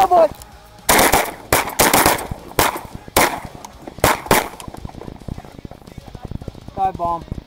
Oh boy! Dive bomb.